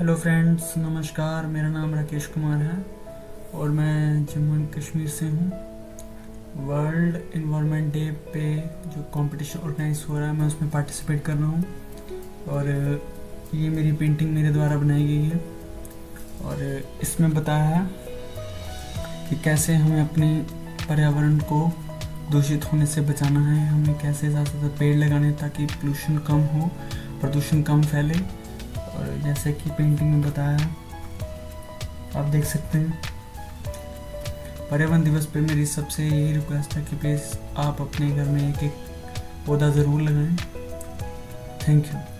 Hello friends नमस्कार, मेरा नाम राकेश कुमार है और मैं जम्मू एंड कश्मीर से हूँ। वर्ल्ड इन्वायरमेंट डे पे जो कंपटीशन ऑर्गेनाइज हो रहा है, मैं उसमें पार्टिसिपेट कर रहा हूँ और ये मेरी पेंटिंग मेरे द्वारा बनाई गई है और इसमें बताया है कि कैसे हमें अपने पर्यावरण को दूषित होने से बचाना है, हमें कैसे ज़्यादा से ज़्यादा पेड़ लगाने ताकि पोल्यूशन कम हो, प्रदूषण कम फैले जैसे कि पेंटिंग में बताया आप देख सकते हैं। पर्यावरण दिवस पर मेरी सबसे यही रिक्वेस्ट है कि प्लीज़ आप अपने घर में एक एक पौधा ज़रूर लगाएँ। Thank you